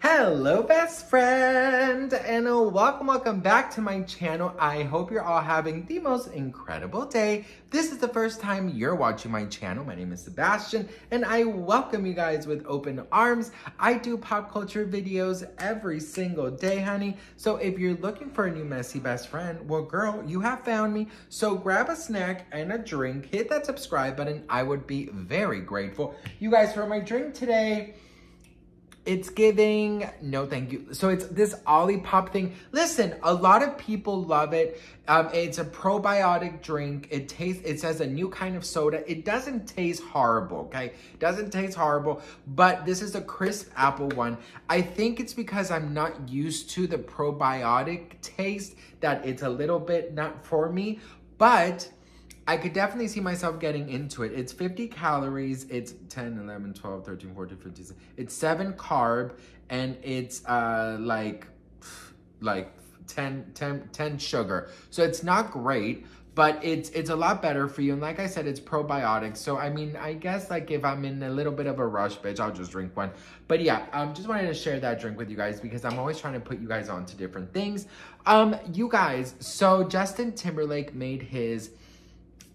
Hello, best friend, and welcome, welcome back to my channel. I hope you're all having the most incredible day. This is the first time you're watching my channel. My name is Sebastian, and I welcome you guys with open arms. I do pop culture videos every single day, honey. So if you're looking for a new messy best friend, well, girl, you have found me. So grab a snack and a drink, hit that subscribe button. I would be very grateful. You guys, for my drink today, it's giving, no thank you. So it's this Olipop thing. Listen, a lot of people love it. Um, it's a probiotic drink. It tastes, it says a new kind of soda. It doesn't taste horrible, okay? Doesn't taste horrible, but this is a crisp apple one. I think it's because I'm not used to the probiotic taste that it's a little bit not for me, but I could definitely see myself getting into it. It's 50 calories. It's 10, 11, 12, 13, 14, 15. It's 7 carb and it's uh like like 10 10 10 sugar. So it's not great, but it's it's a lot better for you. And like I said, it's probiotic. So I mean, I guess like if I'm in a little bit of a rush, bitch, I'll just drink one. But yeah, um, just wanted to share that drink with you guys because I'm always trying to put you guys on to different things. Um, you guys, so Justin Timberlake made his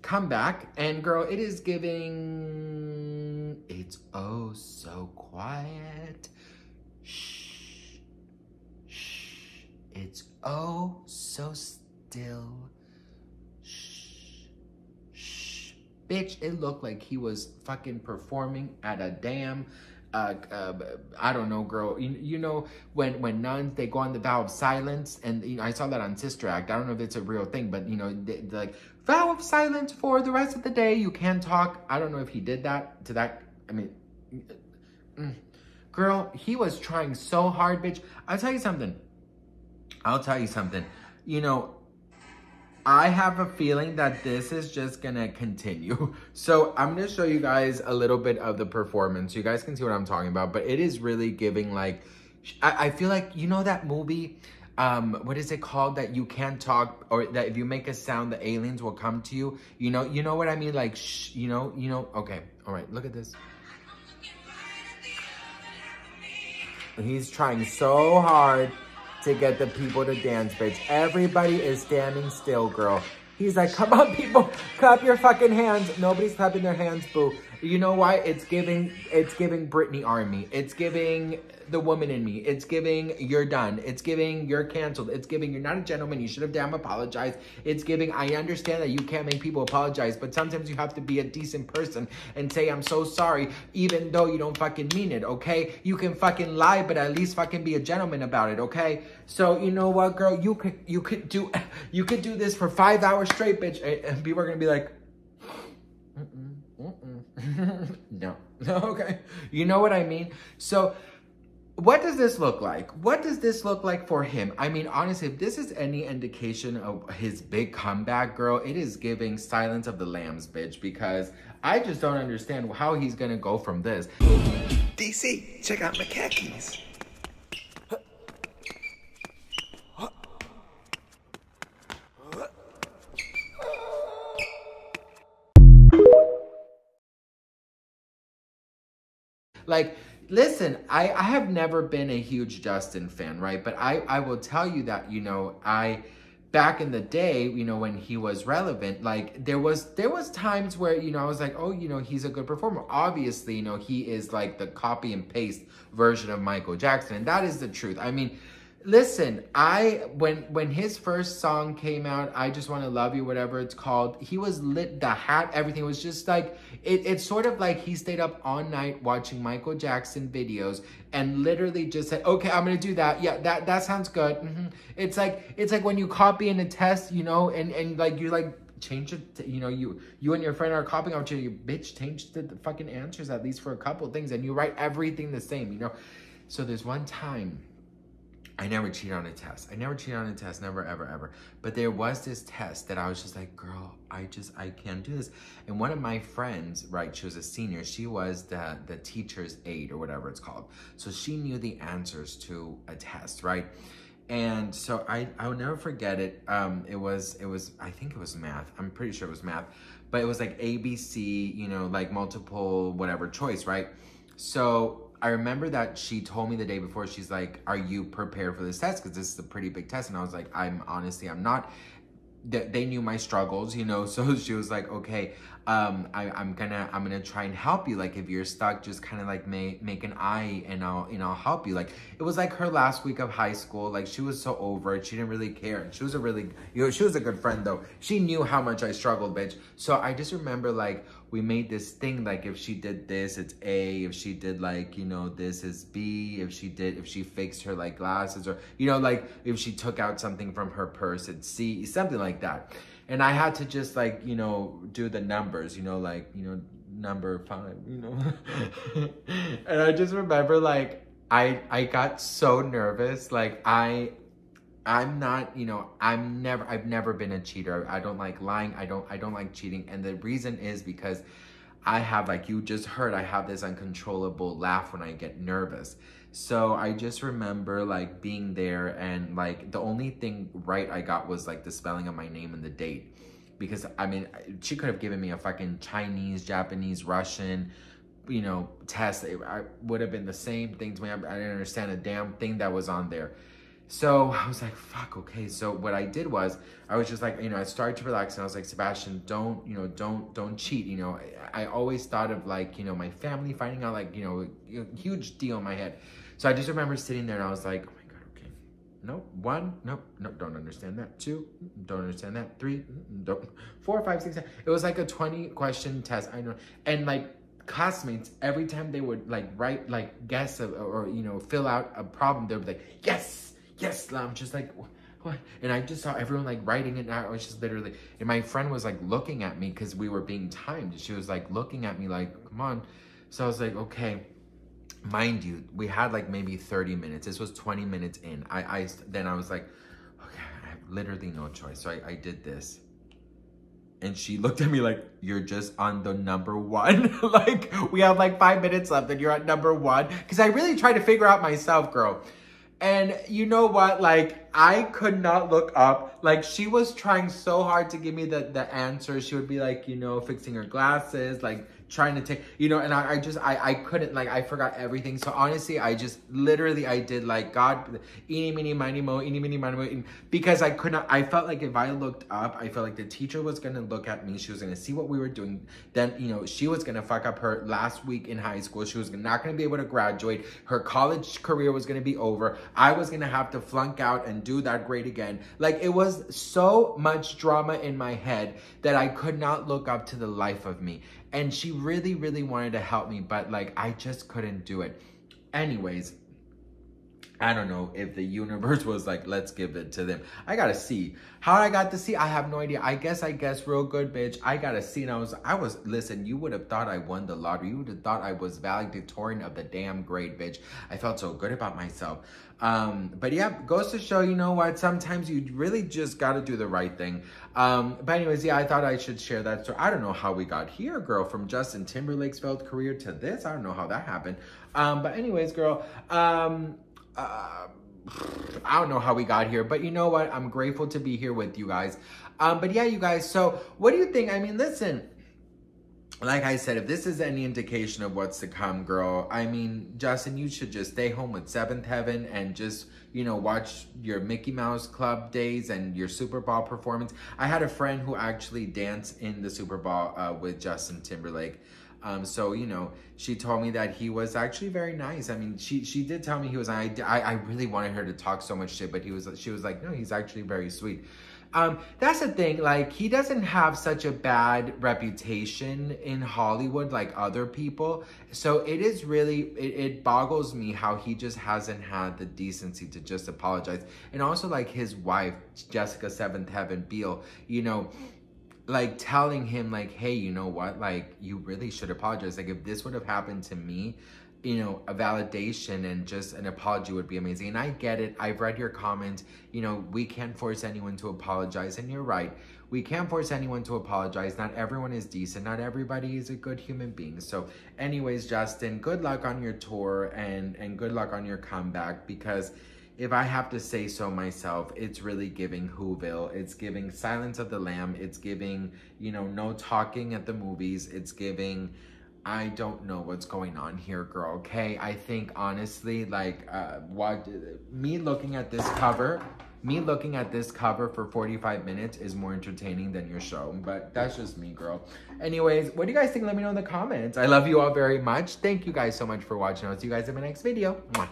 comeback. And girl, it is giving, it's oh so quiet. Shh, shh, it's oh so still. Shh, shh. Bitch, it looked like he was fucking performing at a damn uh, uh, I don't know, girl. You, you know, when when nuns they go on the vow of silence, and you know, I saw that on Sister Act. I don't know if it's a real thing, but you know, they, like vow of silence for the rest of the day. You can't talk. I don't know if he did that to that. I mean, mm, girl, he was trying so hard, bitch. I'll tell you something. I'll tell you something. You know, I have a feeling that this is just gonna continue. So I'm gonna show you guys a little bit of the performance. You guys can see what I'm talking about, but it is really giving like, I, I feel like, you know that movie, um, what is it called that you can't talk or that if you make a sound, the aliens will come to you? You know, you know what I mean? Like, shh, you know, you know, okay. All right, look at this. He's trying so hard to get the people to dance, bitch. Everybody is standing still, girl. He's like, come on, people, clap your fucking hands. Nobody's clapping their hands, boo. You know why? It's giving, it's giving Britney Army. It's giving the woman in me. It's giving you're done. It's giving you're canceled. It's giving you're not a gentleman. You should have damn apologized. It's giving I understand that you can't make people apologize, but sometimes you have to be a decent person and say I'm so sorry, even though you don't fucking mean it, okay? You can fucking lie, but at least fucking be a gentleman about it, okay? So you know what, girl? You could you could do you could do this for five hours straight, bitch, and people are gonna be like, -mm, mm no, okay. You know what I mean? So what does this look like? What does this look like for him? I mean, honestly, if this is any indication of his big comeback, girl, it is giving Silence of the Lambs, bitch, because I just don't understand how he's gonna go from this. DC, check out my khakis. Like, listen, I, I have never been a huge Justin fan, right? But I, I will tell you that, you know, I back in the day, you know, when he was relevant, like there was there was times where, you know, I was like, oh, you know, he's a good performer. Obviously, you know, he is like the copy and paste version of Michael Jackson. And that is the truth. I mean, listen, I when when his first song came out, I just want to love you, whatever it's called. He was lit, the hat, everything was just like it, it's sort of like he stayed up all night watching Michael Jackson videos and literally just said, "Okay, I'm gonna do that. Yeah, that that sounds good." Mm-hmm. It's like it's like when you copy in a test, you know, and and like you like change it to, you know you you and your friend are copying out you bitch change the, the fucking answers at least for a couple things and you write everything the same you know so there's one time I never cheated on a test. I never cheated on a test, never, ever, ever. But there was this test that I was just like, girl, I just, I can't do this. And one of my friends, right, she was a senior, she was the, the teacher's aide or whatever it's called. So she knew the answers to a test, right? And so I, I will never forget it. Um, it was, it was, I think it was math. I'm pretty sure it was math. But it was like ABC, you know, like multiple whatever choice, right? So I remember that she told me the day before, she's like, Are you prepared for this test? Because this is a pretty big test. And I was like, I'm honestly, I'm not. They knew my struggles, you know. So she was like, Okay, um, I, I'm gonna I'm gonna try and help you. Like if you're stuck, just kind of like make make an eye and I'll you know I'll help you. Like it was like her last week of high school. Like she was so over it. She didn't really care. She was a really you know she was a good friend though. She knew how much I struggled, bitch. So I just remember like we made this thing like if she did this it's A. If she did like you know this is B. If she did if she fixed her like glasses or you know like if she took out something from her purse it's C. Something like that and I had to just like you know do the numbers, you know, like you know number five, you know, and I just remember like I I got so nervous, like I I'm not, you know, I'm never I've never been a cheater. I don't like lying. I don't I don't like cheating, and the reason is because I have like you just heard I have this uncontrollable laugh when I get nervous. So I just remember like being there and like the only thing right I got was like the spelling of my name and the date. Because I mean, she could have given me a fucking Chinese, Japanese, Russian, you know, test. It, I would have been the same thing to me. I, I didn't understand a damn thing that was on there. So I was like, fuck, okay. So what I did was I was just like, you know, I started to relax and I was like, Sebastian, don't, you know, don't, don't cheat. You know, I, I always thought of like, you know, my family finding out like, you know, a huge deal in my head. So I just remember sitting there and I was like, oh my God, okay. Nope. One, nope, nope, don't understand that. Two, don't understand that. Three, don't. Four, five, six, seven. It was like a 20 question test. I know. And like classmates, every time they would like write, like guess or, or you know, fill out a problem, they would be like, yes, yes. I'm just like, what? And I just saw everyone like writing it. And I was just literally, and my friend was like looking at me because we were being timed. She was like looking at me like, come on. So I was like, okay mind you, we had like maybe 30 minutes. This was 20 minutes in. I, I then I was like, okay, I have literally no choice. So I, I did this. And she looked at me like, you're just on the number one. like, we have like five minutes left and you're at number one. Because I really tried to figure out myself, girl. And you know what? Like, I could not look up. Like, she was trying so hard to give me the, the answer. She would be like, you know, fixing her glasses, like trying to take, you know, and I, I just, I, I couldn't, like, I forgot everything. So honestly, I just, literally, I did like, God, eeny, meeny, miny, mo, eeny, meeny, miny, mo, because I could not, I felt like if I looked up, I felt like the teacher was going to look at me. She was going to see what we were doing. Then, you know, she was going to fuck up her last week in high school. She was not going to be able to graduate. Her college career was going to be over. I was going to have to flunk out and do that grade again. Like, it was so much drama in my head that I could not look up to the life of me and she really, really wanted to help me, but like I just couldn't do it. Anyways, I don't know if the universe was like, let's give it to them. I got to see How I got to see, I have no idea. I guess, I guess, real good, bitch. I got to see, and I was, I was, listen, you would have thought I won the lottery. You would have thought I was valedictorian of the damn grade, bitch. I felt so good about myself. Um, but yeah, goes to show, you know what, sometimes you really just got to do the right thing. Um, but anyways, yeah, I thought I should share that story. I don't know how we got here, girl, from Justin Timberlake's failed career to this. I don't know how that happened. Um, but anyways, girl, um, uh, I don't know how we got here, but you know what? I'm grateful to be here with you guys. Um, but yeah, you guys, so what do you think? I mean, listen, like I said, if this is any indication of what's to come, girl, I mean, Justin, you should just stay home with Seventh Heaven and just, you know, watch your Mickey Mouse Club days and your Super Bowl performance. I had a friend who actually danced in the Super Bowl uh, with Justin Timberlake. Um, so you know, she told me that he was actually very nice. I mean, she she did tell me he was. I I, I really wanted her to talk so much shit, but he was. She was like, no, he's actually very sweet. Um, that's the thing, like, he doesn't have such a bad reputation in Hollywood like other people. So it is really, it, it boggles me how he just hasn't had the decency to just apologize. And also, like, his wife, Jessica Seventh Heaven Biel, you know, like telling him like hey you know what like you really should apologize like if this would have happened to me you know, a validation and just an apology would be amazing. And I get it. I've read your comment. You know, we can't force anyone to apologize. And you're right. We can't force anyone to apologize. Not everyone is decent. Not everybody is a good human being. So anyways, Justin, good luck on your tour and, and good luck on your comeback because if I have to say so myself, it's really giving Whoville. It's giving Silence of the Lamb. It's giving, you know, no talking at the movies. It's giving I don't know what's going on here, girl. Okay, I think honestly, like, uh, what me looking at this cover, me looking at this cover for 45 minutes is more entertaining than your show. But that's just me, girl. Anyways, what do you guys think? Let me know in the comments. I love you all very much. Thank you guys so much for watching. I'll see you guys in my next video. Bye.